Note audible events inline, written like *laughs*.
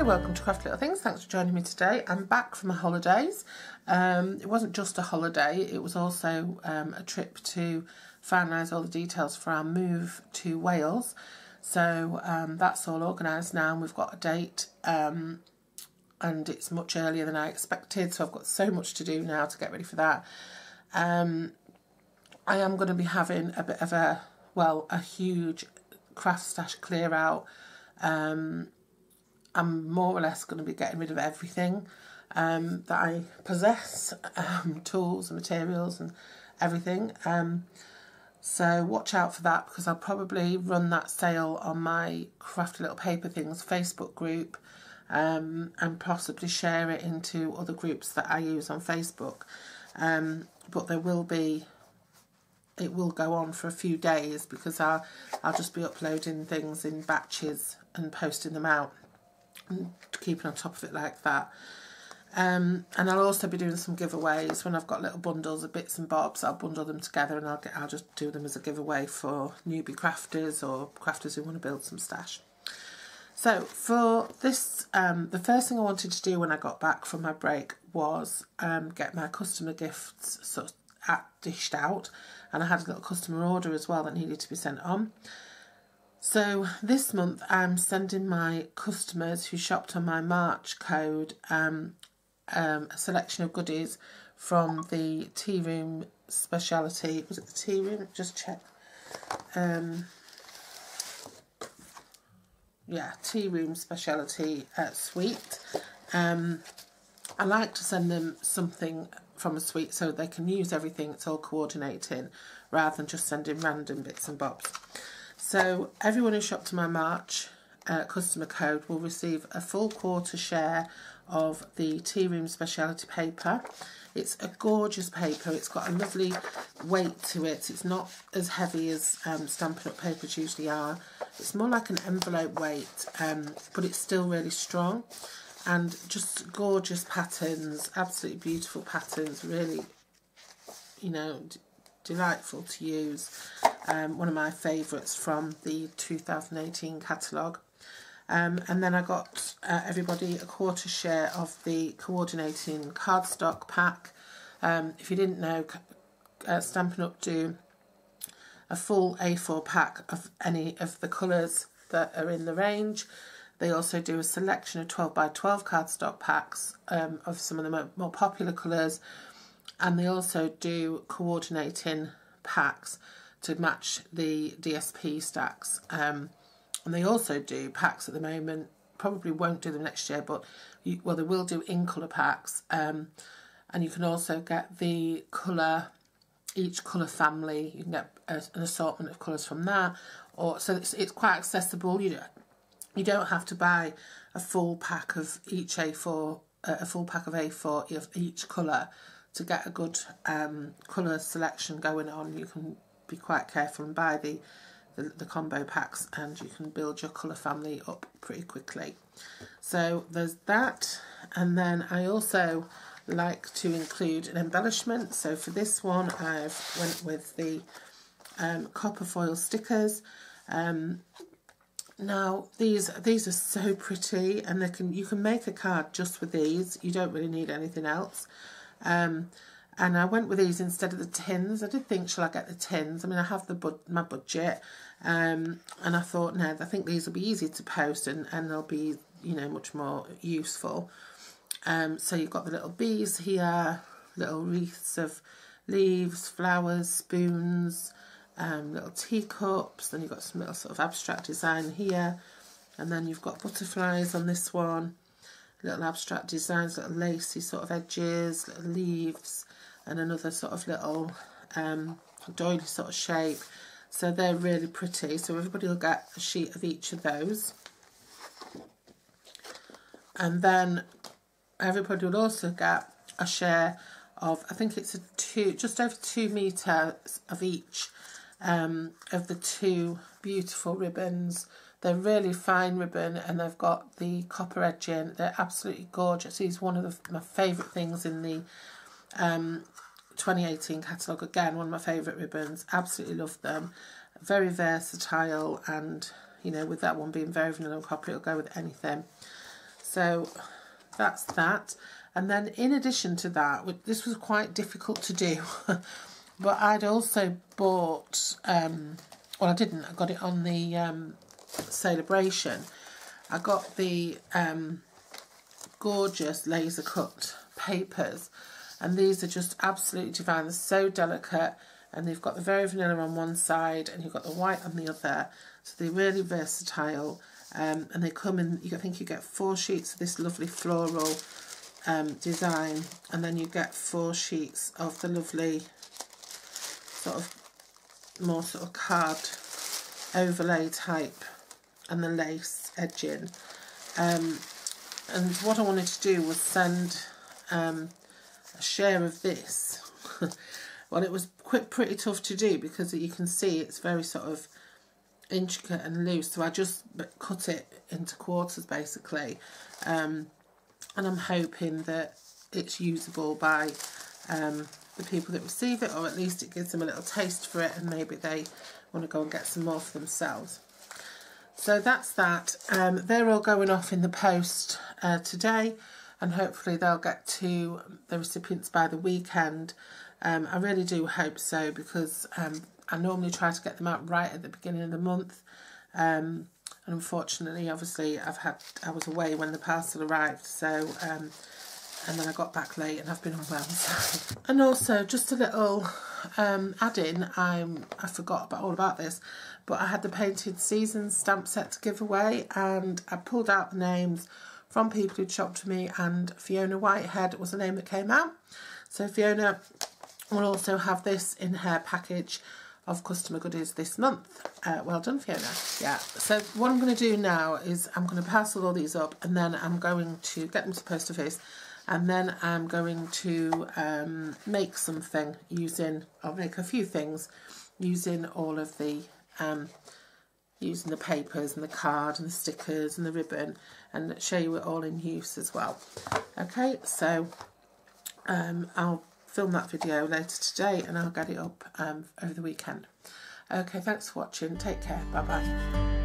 Hi, welcome to Crafty Little Things. Thanks for joining me today. I'm back from my holidays. Um, it wasn't just a holiday, it was also um, a trip to finalise all the details for our move to Wales. So um, that's all organised now and we've got a date um, and it's much earlier than I expected. So I've got so much to do now to get ready for that. Um, I am going to be having a bit of a, well, a huge craft stash clear out. Um, I'm more or less going to be getting rid of everything um, that I possess, um, *laughs* tools and materials and everything. Um, so watch out for that because I'll probably run that sale on my Crafty Little Paper Things Facebook group um, and possibly share it into other groups that I use on Facebook. Um, but there will be, it will go on for a few days because I'll, I'll just be uploading things in batches and posting them out keeping on top of it like that. Um, and I'll also be doing some giveaways when I've got little bundles of bits and bobs. I'll bundle them together and I'll get I'll just do them as a giveaway for newbie crafters or crafters who want to build some stash. So for this, um, the first thing I wanted to do when I got back from my break was um, get my customer gifts sort of dished out, and I had a little customer order as well that needed to be sent on. So this month I'm sending my customers who shopped on my March code um, um, a selection of goodies from the tea room speciality. Was it the tea room? Just check. Um, yeah, tea room speciality uh, suite. Um, I like to send them something from a suite so they can use everything. It's all coordinating rather than just sending random bits and bobs. So everyone who to my March uh, customer code will receive a full quarter share of the Tea Room Speciality paper. It's a gorgeous paper. It's got a lovely weight to it. It's not as heavy as um, Up papers usually are. It's more like an envelope weight, um, but it's still really strong. And just gorgeous patterns, absolutely beautiful patterns, really, you know, delightful to use. Um, one of my favourites from the 2018 catalogue. Um, and then I got uh, everybody a quarter share of the coordinating cardstock pack. Um, if you didn't know, uh, Stampin' Up do a full A4 pack of any of the colours that are in the range. They also do a selection of 12 by 12 cardstock packs um, of some of the more, more popular colours and they also do coordinating packs to match the DSP stacks. Um, and they also do packs at the moment. Probably won't do them next year, but you, well, they will do in colour packs. Um, and you can also get the colour, each colour family. You can get a, an assortment of colours from that. Or so it's, it's quite accessible. You don't, you don't have to buy a full pack of each A4, uh, a full pack of A4 of each colour to get a good um, colour selection going on. You can be quite careful and buy the the, the combo packs and you can build your colour family up pretty quickly. So there's that and then I also like to include an embellishment. So for this one I've went with the um, copper foil stickers. Um, now these these are so pretty and they can you can make a card just with these. You don't really need anything else. Um, and I went with these instead of the tins. I did think, shall I get the tins? I mean, I have the bud my budget, um, and I thought, no, I think these will be easy to post and, and they'll be, you know, much more useful. Um, so you've got the little bees here, little wreaths of leaves, flowers, spoons, um, little teacups, then you've got some little sort of abstract design here, and then you've got butterflies on this one, little abstract designs, little lacy sort of edges, little leaves, and another sort of little um, doily sort of shape. So they're really pretty. So everybody will get a sheet of each of those. And then everybody will also get a share of, I think it's a two, just over two metres of each um, of the two beautiful ribbons. They're really fine ribbon and they've got the copper edging. They're absolutely gorgeous. These one of the, my favourite things in the um, 2018 catalogue. Again, one of my favourite ribbons. Absolutely love them. Very versatile and, you know, with that one being very vanilla and copper, it'll go with anything. So that's that. And then in addition to that, this was quite difficult to do, *laughs* but I'd also bought, um, well I didn't, I got it on the um, celebration. I got the um, gorgeous laser cut papers and these are just absolutely divine. They're so delicate and they've got the very vanilla on one side and you've got the white on the other. So they're really versatile um, and they come in, I think you get four sheets of this lovely floral um, design and then you get four sheets of the lovely sort of more sort of card overlay type and the lace edging um, and what I wanted to do was send um, a share of this *laughs* well it was quite pretty tough to do because you can see it's very sort of intricate and loose so I just cut it into quarters basically um, and I'm hoping that it's usable by um, the people that receive it or at least it gives them a little taste for it and maybe they want to go and get some more for themselves. So that's that. Um, they're all going off in the post uh, today and hopefully they'll get to the recipients by the weekend. Um, I really do hope so because um, I normally try to get them out right at the beginning of the month. Um, and unfortunately, obviously, I've had I was away when the parcel arrived, so um, and then I got back late and I've been unwell. *laughs* So. And also, just a little um, add-in, I'm I forgot about all about this, but I had the painted seasons stamp set to give away, and I pulled out the names from people who'd shopped for me, and Fiona Whitehead was the name that came out. So Fiona will also have this in her package of customer goodies this month. Uh, well done, Fiona. Yeah, so what I'm going to do now is I'm going to parcel all these up and then I'm going to get them to the post office and then I'm going to um, make something using, I'll make a few things using all of the, um, using the papers and the card and the stickers and the ribbon and show you it all in use as well. Okay, so um, I'll film that video later today and I'll get it up um, over the weekend. Okay, thanks for watching. Take care. Bye-bye.